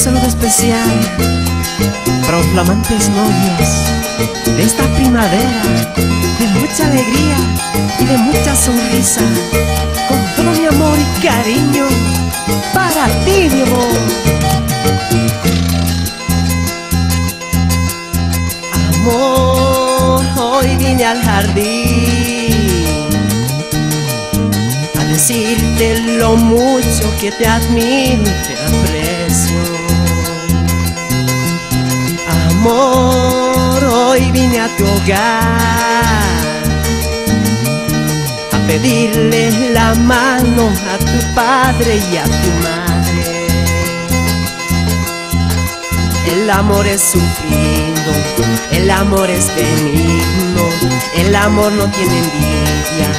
saludo especial para los flamantes novios de esta primavera, de mucha alegría y de mucha sonrisa, con todo mi amor y cariño para ti, mi amor. Amor, hoy vine al jardín a decirte lo mucho que te admiro hoy vine a tu hogar a pedirle la mano a tu padre y a tu madre. El amor es sufrido, el amor es benigno, el amor no tiene envidia,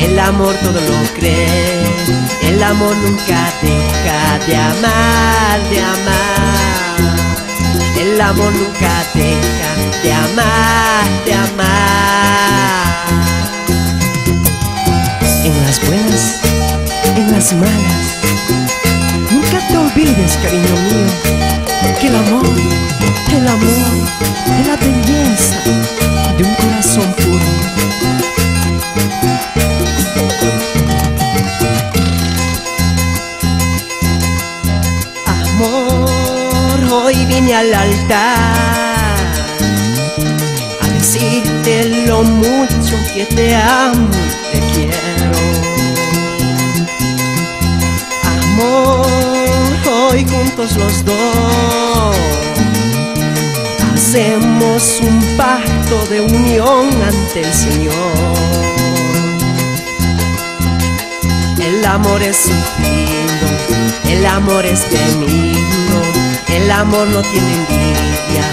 el amor todo lo cree, el amor nunca deja de amar, de amar. El amor nunca deja de amar, de amar. En las buenas, en las malas, nunca te olvides, cariño mío, que el amor, el amor, Al altar a decirte lo mucho que te amo te quiero. Amor, hoy juntos los dos hacemos un pacto de unión ante el Señor. El amor es sufrido, el amor es benigno, el amor no tiene envidia,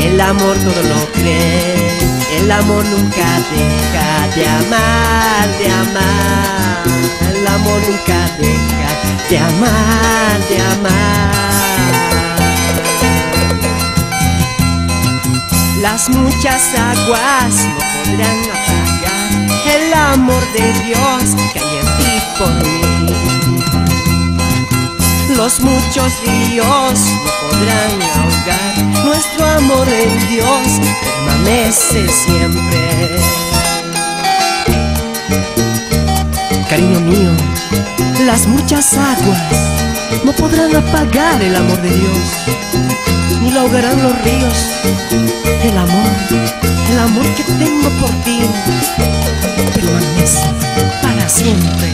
el amor todo lo cree, el amor nunca deja de amar, de amar, el amor nunca deja de amar, de amar. Las muchas aguas no podrán apagar el amor de Dios que hay en ti por mí. Los muchos ríos no amor en Dios permanece siempre. Cariño mío, las muchas aguas no podrán apagar el amor de Dios, ni lo ahogarán los ríos. El amor, el amor que tengo por ti, permanece para siempre.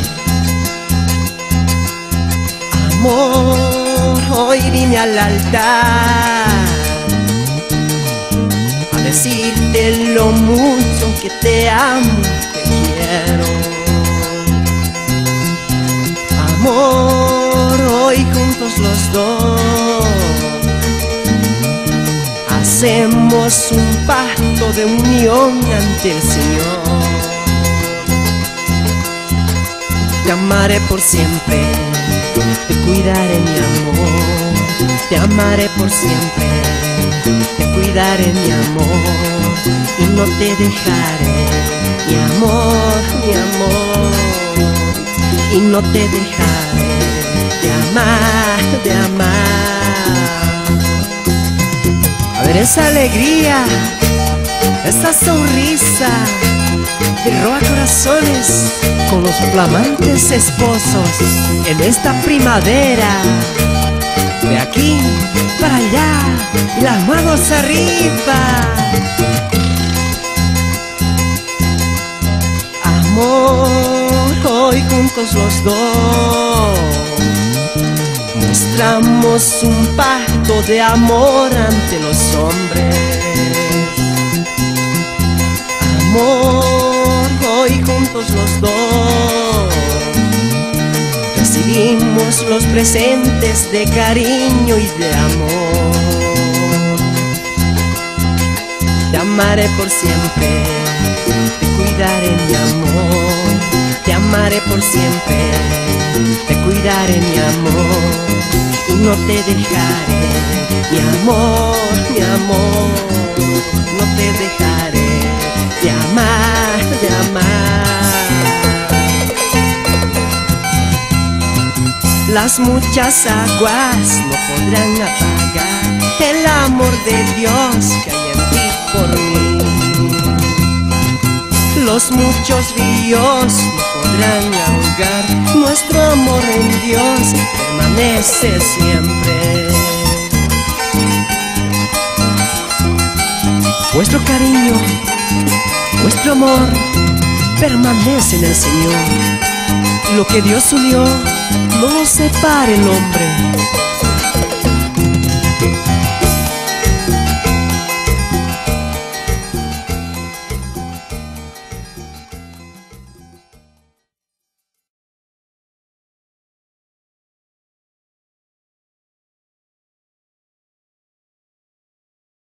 Amor, hoy vine al altar decirte lo mucho que te amo, te quiero. Amor, hoy juntos los dos hacemos un pacto de unión ante el Señor. Te amaré por siempre, te cuidaré mi amor, te amaré por siempre, te cuidaré mi amor y no te dejaré, mi amor, mi amor, y no te dejaré de amar, de amar. A ver esa alegría, esa sonrisa que roba corazones con los flamantes esposos en esta primavera. De aquí las manos arriba. Amor, hoy juntos los dos mostramos un pacto de amor ante los hombres. Amor, hoy juntos los dos recibimos los presentes de cariño y de amor. Amaré por siempre, te cuidaré mi amor, te amaré por siempre, te cuidaré mi amor. Y no te dejaré, mi amor, mi amor, no te dejaré de amar, de amar. Las muchas aguas no podrán apagar el amor de Dios que muchos ríos no podrán ahogar nuestro amor en Dios permanece siempre. Vuestro cariño, vuestro amor permanece en el Señor. Lo que Dios unió, no lo separe el hombre.